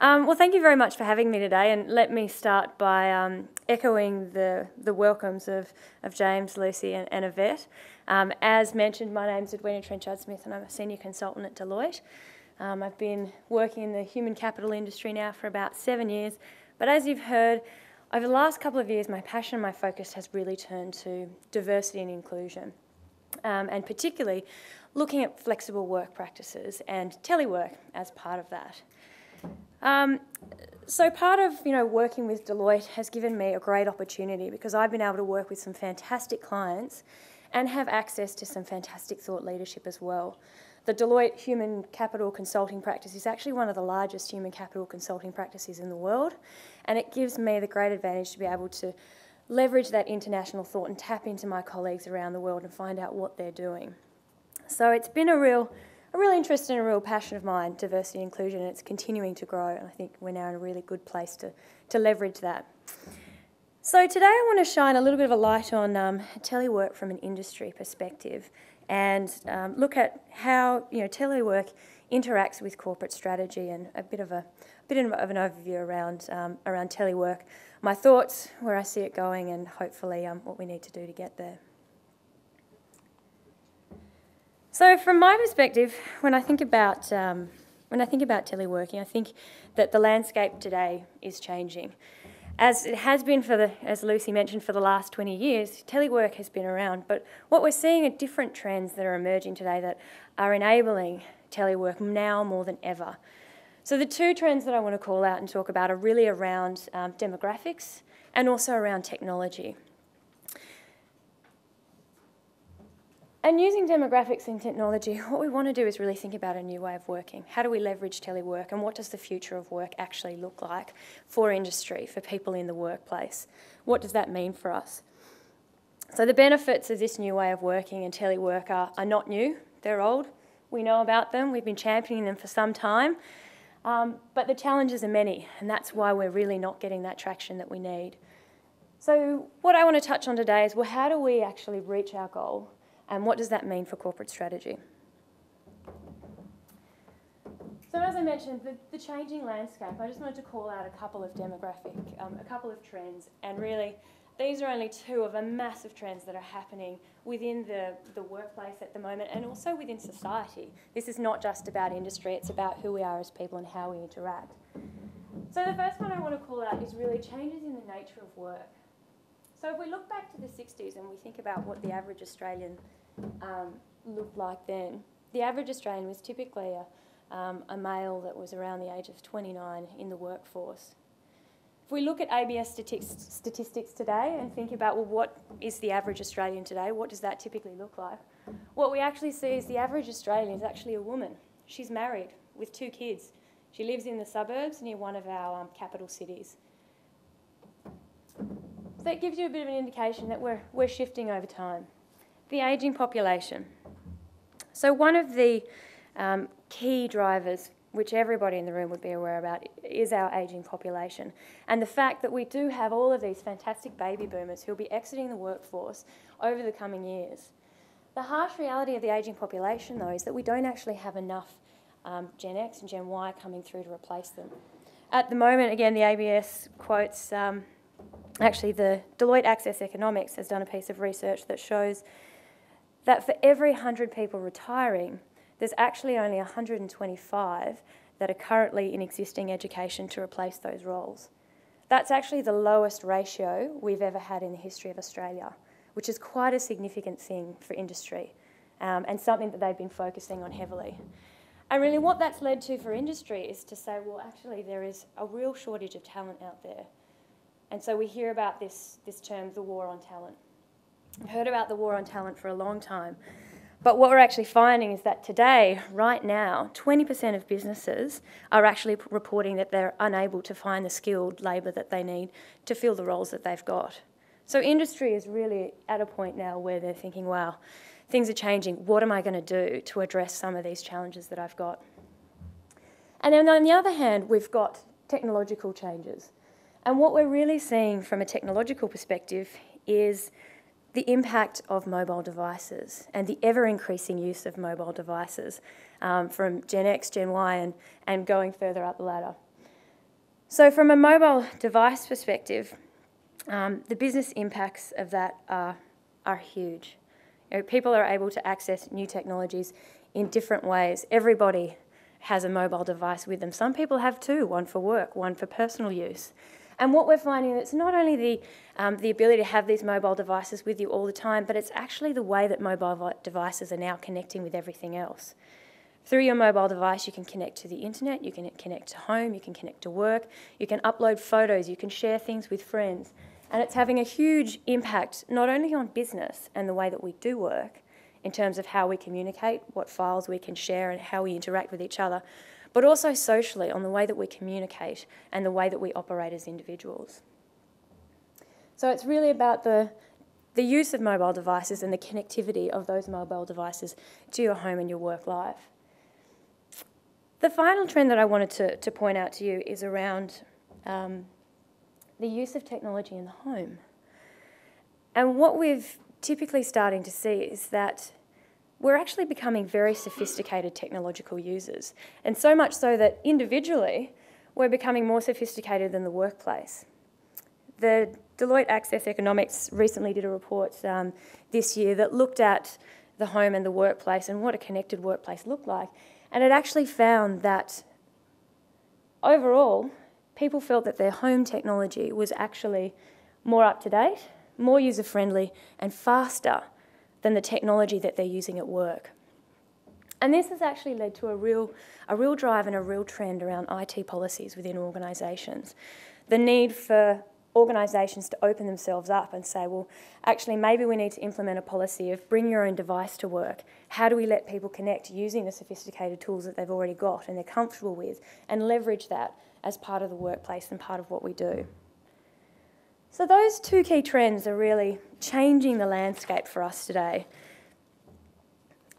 Um, well, thank you very much for having me today, and let me start by um, echoing the, the welcomes of, of James, Lucy, and, and Yvette. Um, as mentioned, my name is Edwina Trenchard Smith, and I'm a senior consultant at Deloitte. Um, I've been working in the human capital industry now for about seven years, but as you've heard, over the last couple of years, my passion and my focus has really turned to diversity and inclusion, um, and particularly looking at flexible work practices and telework as part of that. Um, so part of you know working with Deloitte has given me a great opportunity because I've been able to work with some fantastic clients and have access to some fantastic thought leadership as well. The Deloitte Human Capital Consulting practice is actually one of the largest human capital consulting practices in the world, and it gives me the great advantage to be able to leverage that international thought and tap into my colleagues around the world and find out what they're doing. So it's been a real a real interest and a real passion of mine, diversity and inclusion, and it's continuing to grow. And I think we're now in a really good place to, to leverage that. So today I want to shine a little bit of a light on um, telework from an industry perspective and um, look at how you know telework interacts with corporate strategy and a bit of a, a bit of an overview around um, around telework, my thoughts, where I see it going, and hopefully um, what we need to do to get there. So, from my perspective, when I think about um, when I think about teleworking, I think that the landscape today is changing. As it has been for the, as Lucy mentioned, for the last 20 years, telework has been around. But what we're seeing are different trends that are emerging today that are enabling telework now more than ever. So the two trends that I want to call out and talk about are really around um, demographics and also around technology. And using demographics and technology, what we want to do is really think about a new way of working. How do we leverage telework and what does the future of work actually look like for industry, for people in the workplace? What does that mean for us? So the benefits of this new way of working and telework are, are not new, they're old. We know about them, we've been championing them for some time. Um, but the challenges are many, and that's why we're really not getting that traction that we need. So what I want to touch on today is, well, how do we actually reach our goal and what does that mean for corporate strategy? So as I mentioned, the, the changing landscape, I just wanted to call out a couple of demographic, um, a couple of trends, and really these are only two of a massive trends that are happening within the, the workplace at the moment and also within society. This is not just about industry, it's about who we are as people and how we interact. So the first one I want to call out is really changes in the nature of work. So if we look back to the 60s and we think about what the average Australian um, looked like then, the average Australian was typically a, um, a male that was around the age of 29 in the workforce. If we look at ABS statistics today and think about, well, what is the average Australian today? What does that typically look like? What we actually see is the average Australian is actually a woman. She's married with two kids. She lives in the suburbs near one of our um, capital cities. So that gives you a bit of an indication that we're, we're shifting over time. The ageing population. So one of the um, key drivers, which everybody in the room would be aware about, is our ageing population. And the fact that we do have all of these fantastic baby boomers who will be exiting the workforce over the coming years. The harsh reality of the ageing population, though, is that we don't actually have enough um, Gen X and Gen Y coming through to replace them. At the moment, again, the ABS quotes um, actually the Deloitte Access Economics has done a piece of research that shows that for every 100 people retiring, there's actually only 125 that are currently in existing education to replace those roles. That's actually the lowest ratio we've ever had in the history of Australia, which is quite a significant thing for industry um, and something that they've been focusing on heavily. And really, what that's led to for industry is to say, well, actually, there is a real shortage of talent out there. And so we hear about this, this term, the war on talent. Heard about the war on talent for a long time. But what we're actually finding is that today, right now, 20% of businesses are actually reporting that they're unable to find the skilled labour that they need to fill the roles that they've got. So industry is really at a point now where they're thinking, wow, things are changing. What am I going to do to address some of these challenges that I've got? And then on the other hand, we've got technological changes. And what we're really seeing from a technological perspective is the impact of mobile devices and the ever increasing use of mobile devices um, from Gen X, Gen Y, and, and going further up the ladder. So, from a mobile device perspective, um, the business impacts of that are, are huge. You know, people are able to access new technologies in different ways. Everybody has a mobile device with them. Some people have two, one for work, one for personal use. And what we're finding is it's not only the, um, the ability to have these mobile devices with you all the time, but it's actually the way that mobile devices are now connecting with everything else. Through your mobile device, you can connect to the internet, you can connect to home, you can connect to work, you can upload photos, you can share things with friends. And it's having a huge impact not only on business and the way that we do work, in terms of how we communicate, what files we can share, and how we interact with each other, but also socially on the way that we communicate and the way that we operate as individuals. So it's really about the, the use of mobile devices and the connectivity of those mobile devices to your home and your work life. The final trend that I wanted to, to point out to you is around um, the use of technology in the home. And what we've typically starting to see is that we're actually becoming very sophisticated technological users. And so much so that individually, we're becoming more sophisticated than the workplace. The Deloitte Access Economics recently did a report um, this year that looked at the home and the workplace and what a connected workplace looked like. And it actually found that overall, people felt that their home technology was actually more up to date, more user friendly, and faster than the technology that they're using at work. And this has actually led to a real, a real drive and a real trend around IT policies within organisations. The need for organisations to open themselves up and say, well, actually, maybe we need to implement a policy of bring your own device to work. How do we let people connect using the sophisticated tools that they've already got and they're comfortable with and leverage that as part of the workplace and part of what we do? So, those two key trends are really changing the landscape for us today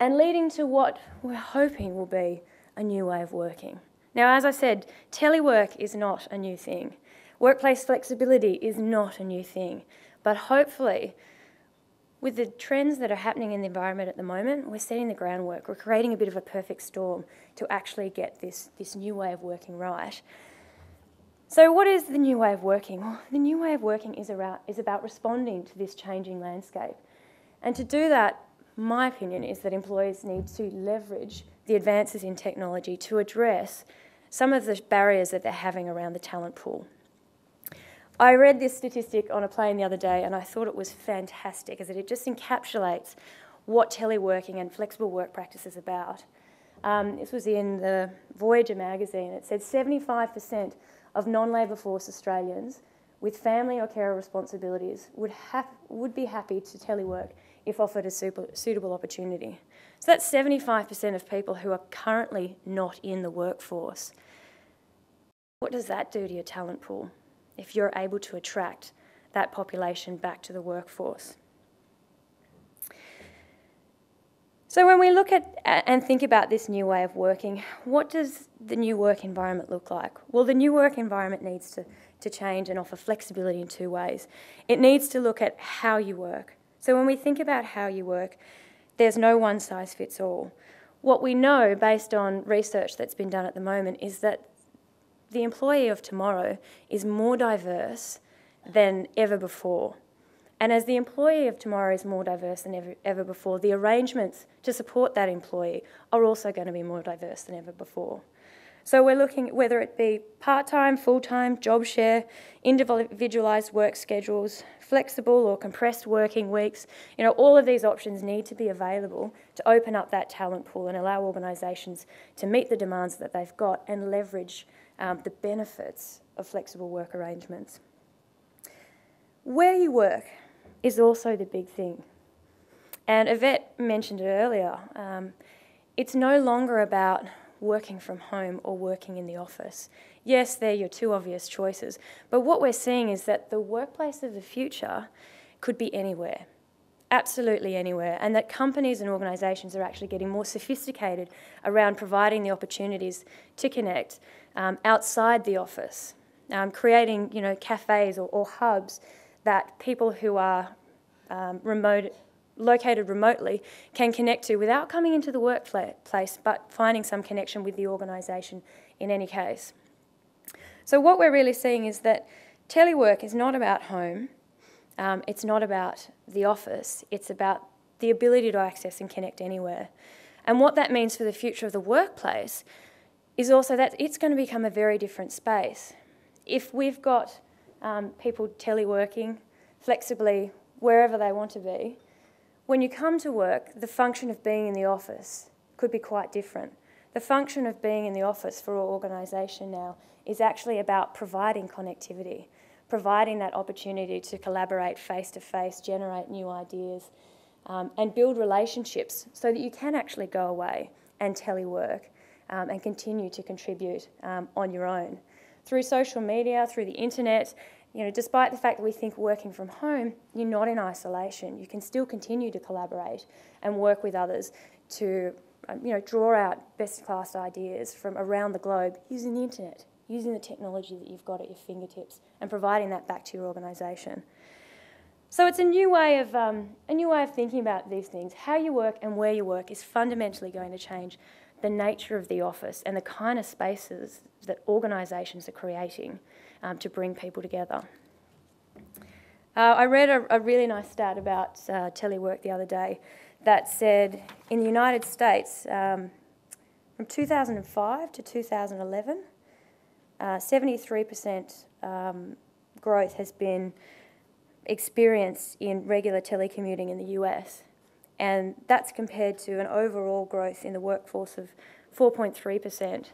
and leading to what we're hoping will be a new way of working. Now, as I said, telework is not a new thing. Workplace flexibility is not a new thing. But hopefully, with the trends that are happening in the environment at the moment, we're setting the groundwork. We're creating a bit of a perfect storm to actually get this, this new way of working right. So, what is the new way of working? Well, the new way of working is about, is about responding to this changing landscape. And to do that, my opinion is that employers need to leverage the advances in technology to address some of the barriers that they're having around the talent pool. I read this statistic on a plane the other day and I thought it was fantastic as it just encapsulates what teleworking and flexible work practice is about. Um, this was in the Voyeur magazine. It said 75% of non-labour force Australians with family or carer responsibilities would, would be happy to telework if offered a super, suitable opportunity. So that's 75% of people who are currently not in the workforce. What does that do to your talent pool if you're able to attract that population back to the workforce? So when we look at and think about this new way of working, what does the new work environment look like? Well, the new work environment needs to, to change and offer flexibility in two ways. It needs to look at how you work. So when we think about how you work, there's no one size fits all. What we know based on research that's been done at the moment is that the employee of tomorrow is more diverse than ever before. And as the employee of tomorrow is more diverse than ever, ever before, the arrangements to support that employee are also going to be more diverse than ever before. So we're looking at whether it be part-time, full-time, job share, individualised work schedules, flexible or compressed working weeks, you know, all of these options need to be available to open up that talent pool and allow organisations to meet the demands that they've got and leverage um, the benefits of flexible work arrangements. Where you work is also the big thing. And Yvette mentioned it earlier. Um, it's no longer about working from home or working in the office. Yes, they're your two obvious choices, but what we're seeing is that the workplace of the future could be anywhere, absolutely anywhere, and that companies and organisations are actually getting more sophisticated around providing the opportunities to connect um, outside the office, um, creating you know cafes or, or hubs that people who are um, remote, located remotely can connect to without coming into the workplace, but finding some connection with the organisation in any case. So what we're really seeing is that telework is not about home, um, it's not about the office, it's about the ability to access and connect anywhere. And what that means for the future of the workplace is also that it's going to become a very different space. If we've got um, people teleworking flexibly wherever they want to be, when you come to work, the function of being in the office could be quite different. The function of being in the office for our organisation now is actually about providing connectivity, providing that opportunity to collaborate face to face, generate new ideas, um, and build relationships so that you can actually go away and telework um, and continue to contribute um, on your own. Through social media, through the internet, you know, despite the fact that we think working from home, you're not in isolation. You can still continue to collaborate and work with others to, um, you know, draw out best-class ideas from around the globe using the internet, using the technology that you've got at your fingertips, and providing that back to your organisation. So it's a new way of um, a new way of thinking about these things. How you work and where you work is fundamentally going to change the nature of the office and the kind of spaces that organisations are creating um, to bring people together. Uh, I read a, a, really nice stat about uh, telework the other day that said in the United States, um, from 2005 to 2011, 73% uh, um, growth has been experienced in regular telecommuting in the US and that's compared to an overall growth in the workforce of 4.3%.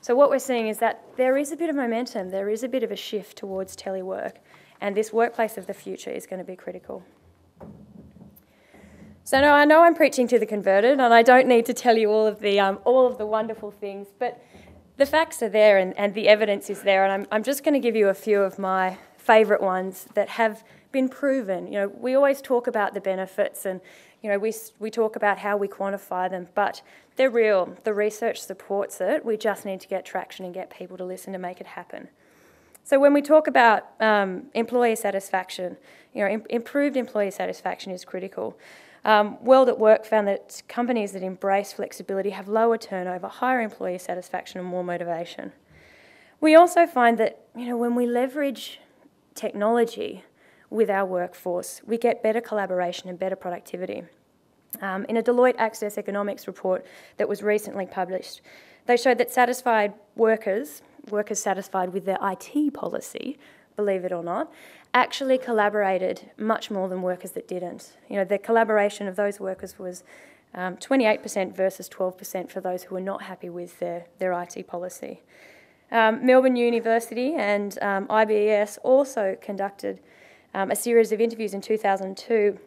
So what we're seeing is that there is a bit of momentum, there is a bit of a shift towards telework, and this workplace of the future is going to be critical. So now I know I'm preaching to the converted, and I don't need to tell you all of the um, all of the wonderful things, but the facts are there, and, and the evidence is there, and I'm, I'm just going to give you a few of my favourite ones that have been proven. You know, we always talk about the benefits, and you know, we, we talk about how we quantify them, but they're real. The research supports it. We just need to get traction and get people to listen to make it happen. So when we talk about um, employee satisfaction, you know, Im improved employee satisfaction is critical. Um, World at Work found that companies that embrace flexibility have lower turnover, higher employee satisfaction, and more motivation. We also find that you know when we leverage technology with our workforce. We get better collaboration and better productivity. Um, in a Deloitte Access Economics report that was recently published, they showed that satisfied workers, workers satisfied with their IT policy, believe it or not, actually collaborated much more than workers that didn't. You know, the collaboration of those workers was um, 28% versus 12% for those who were not happy with their, their IT policy. Um, Melbourne University and um, IBS also conducted um, a series of interviews in 2002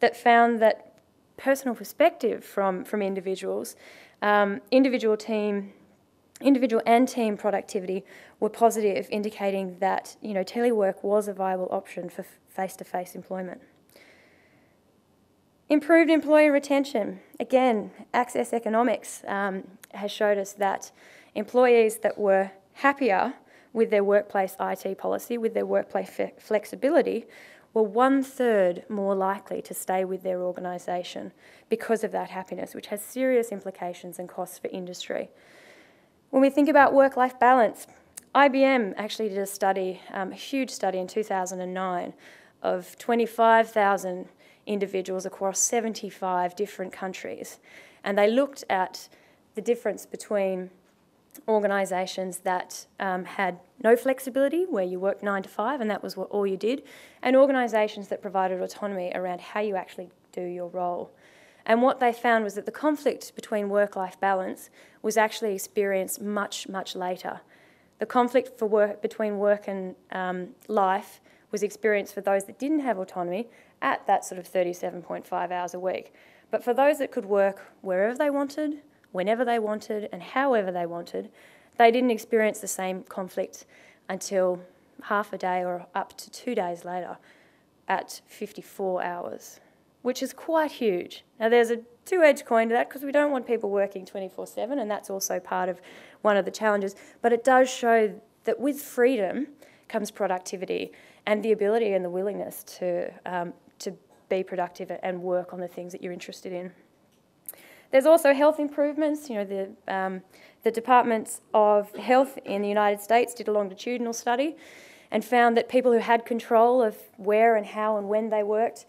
that found that personal perspective from, from individuals, um, individual team, individual and team productivity were positive, indicating that you know telework was a viable option for face-to-face employment. Improved employee retention. Again, Access Economics um, has showed us that employees that were happier with their workplace IT policy, with their workplace flexibility, were one third more likely to stay with their organisation because of that happiness, which has serious implications and costs for industry. When we think about work life balance, IBM actually did a study, um, a huge study in 2009 of 25,000 individuals across 75 different countries. And they looked at the difference between organisations that um, had no flexibility, where you worked nine to five and that was what, all you did, and organisations that provided autonomy around how you actually do your role. And what they found was that the conflict between work life balance was actually experienced much, much later. The conflict for work, between work and um, life was experienced for those that didn't have autonomy at that sort of 37.5 hours a week. But for those that could work wherever they wanted, whenever they wanted and however they wanted, they didn't experience the same conflict until half a day or up to two days later at 54 hours, which is quite huge. Now, there's a two edged coin to that because we don't want people working 24 7, and that's also part of one of the challenges. But it does show that with freedom comes productivity and the ability and the willingness to, um, to be productive and work on the things that you're interested in. There's also health improvements. You know, the, um, the Departments of Health in the United States did a longitudinal study and found that people who had control of where and how and when they worked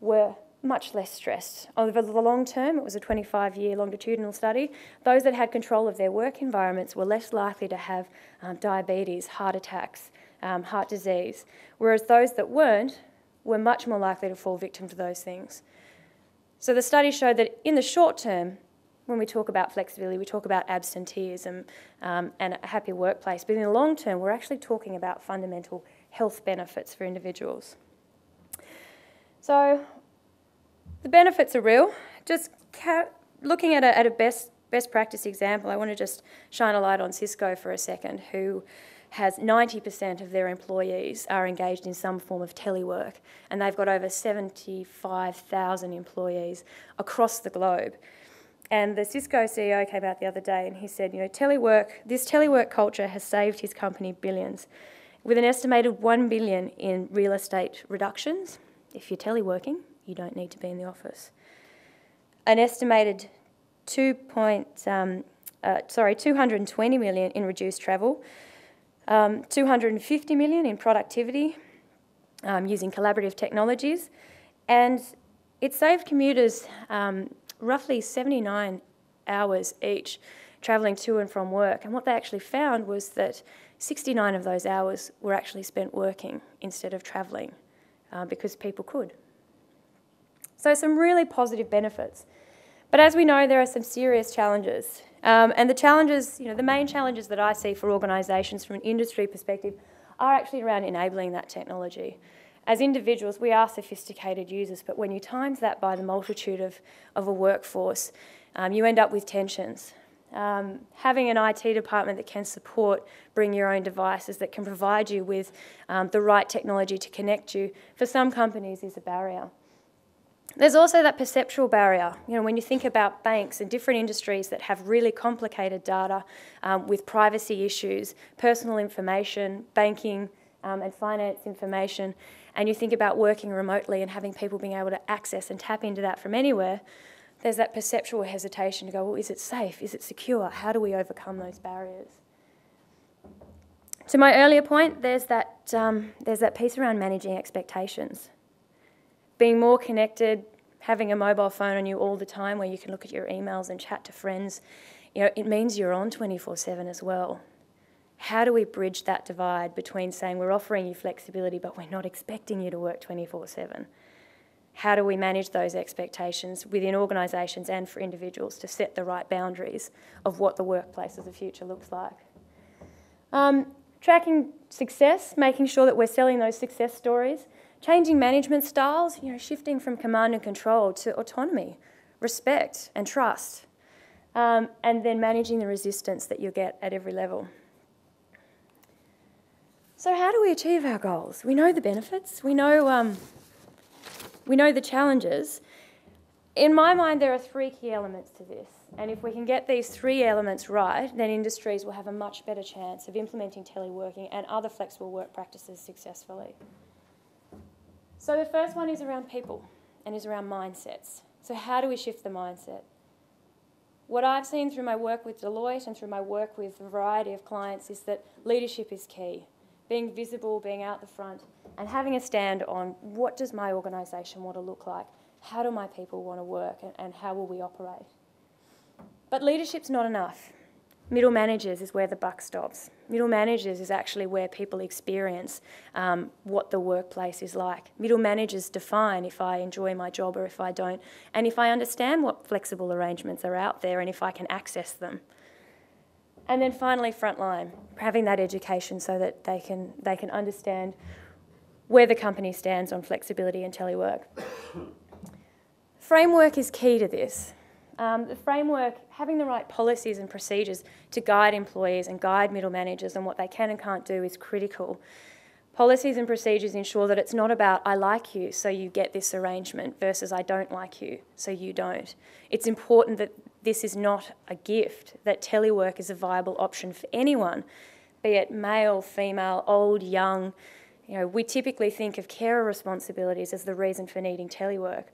were much less stressed. Over the long term, it was a 25 year longitudinal study. Those that had control of their work environments were less likely to have um, diabetes, heart attacks, um, heart disease, whereas those that weren't were much more likely to fall victim to those things. So the study showed that in the short term, when we talk about flexibility, we talk about absenteeism um, and a happy workplace. But in the long term, we're actually talking about fundamental health benefits for individuals. So the benefits are real. Just looking at a, at a best, best practice example, I want to just shine a light on Cisco for a second, who has 90% of their employees are engaged in some form of telework, and they've got over 75,000 employees across the globe. And the Cisco CEO came out the other day and he said, you know, telework, this telework culture has saved his company billions, with an estimated 1 billion in real estate reductions if you're teleworking you don't need to be in the office. An estimated 2 point, um, uh, sorry, 220 million in reduced travel, um, 250 million in productivity um, using collaborative technologies, and it saved commuters um, roughly 79 hours each travelling to and from work. And what they actually found was that 69 of those hours were actually spent working instead of travelling uh, because people could. So, some really positive benefits. But as we know, there are some serious challenges. Um, and the challenges, you know, the main challenges that I see for organisations from an industry perspective are actually around enabling that technology. As individuals, we are sophisticated users, but when you times that by the multitude of, of a workforce, um, you end up with tensions. Um, having an IT department that can support bring your own devices, that can provide you with um, the right technology to connect you, for some companies is a barrier. There's also that perceptual barrier. You know, when you think about banks and different industries that have really complicated data um, with privacy issues, personal information, banking um, and finance information, and you think about working remotely and having people being able to access and tap into that from anywhere, there's that perceptual hesitation to go, well, is it safe? Is it secure? How do we overcome those barriers? To my earlier point, there's that, um, there's that piece around managing expectations being more connected, having a mobile phone on you all the time where you can look at your emails and chat to friends, you know, it means you're on 24 7 as well. How do we bridge that divide between saying we're offering you flexibility but we're not expecting you to work 24 7? How do we manage those expectations within organisations and for individuals to set the right boundaries of what the workplace of the future looks like? Um, tracking success, making sure that we're selling those success stories Changing management styles, you know, shifting from command and control to autonomy, respect and trust, um, and then managing the resistance that you get at every level. So how do we achieve our goals? We know the benefits, we know, um, we know the challenges. In my mind, there are three key elements to this. And if we can get these three elements right, then industries will have a much better chance of implementing teleworking and other flexible work practices successfully. So the first one is around people and is around mindsets. So how do we shift the mindset? What I've seen through my work with Deloitte and through my work with a variety of clients is that leadership is key. Being visible, being out the front, and having a stand on what does my organisation want to look like? How do my people want to work and, and how will we operate? But leadership's not enough. Middle managers is where the buck stops. Middle managers is actually where people experience um, what the workplace is like. Middle managers define if I enjoy my job or if I don't, and if I understand what flexible arrangements are out there and if I can access them. And then finally, frontline, having that education so that they can, they can understand where the company stands on flexibility and telework. Framework is key to this. Um, the framework, having the right policies and procedures to guide employees and guide middle managers on what they can and can't do is critical. Policies and procedures ensure that it's not about I like you, so you get this arrangement, versus I don't like you, so you don't. It's important that this is not a gift, that telework is a viable option for anyone, be it male, female, old, young. You know, we typically think of carer responsibilities as the reason for needing telework.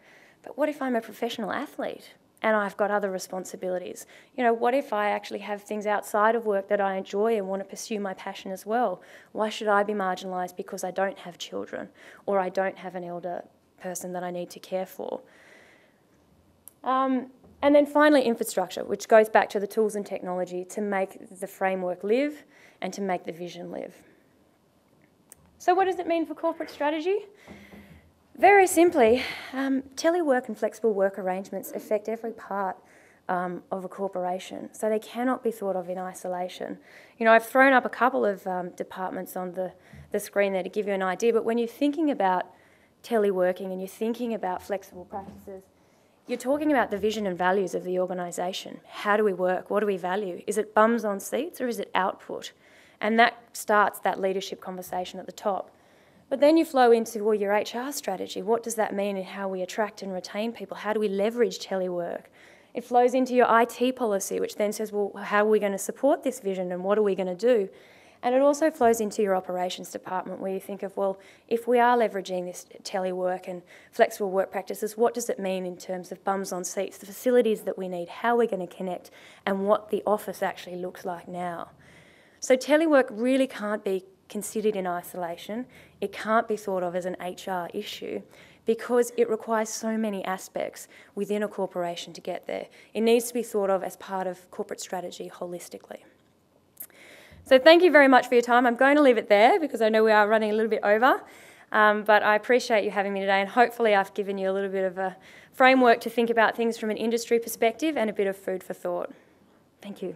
But what if I'm a professional athlete? And I've got other responsibilities. You know, what if I actually have things outside of work that I enjoy and want to pursue my passion as well? Why should I be marginalised because I don't have children or I don't have an elder person that I need to care for? Um, and then finally, infrastructure, which goes back to the tools and technology to make the framework live and to make the vision live. So, what does it mean for corporate strategy? Very simply, um, telework and flexible work arrangements affect every part um, of a corporation, so they cannot be thought of in isolation. You know, I've thrown up a couple of um, departments on the, the screen there to give you an idea, but when you're thinking about teleworking and you're thinking about flexible practices, you're talking about the vision and values of the organisation. How do we work? What do we value? Is it bums on seats or is it output? And that starts that leadership conversation at the top. But then you flow into well, your HR strategy. What does that mean in how we attract and retain people? How do we leverage telework? It flows into your IT policy, which then says, well, how are we going to support this vision and what are we going to do? And it also flows into your operations department where you think of, well, if we are leveraging this telework and flexible work practices, what does it mean in terms of bums on seats, the facilities that we need, how we're going to connect, and what the office actually looks like now? So telework really can't be considered in isolation. It can't be thought of as an HR issue because it requires so many aspects within a corporation to get there. It needs to be thought of as part of corporate strategy holistically. So, thank you very much for your time. I'm going to leave it there because I know we are running a little bit over. Um, but I appreciate you having me today, and hopefully, I've given you a little bit of a framework to think about things from an industry perspective and a bit of food for thought. Thank you.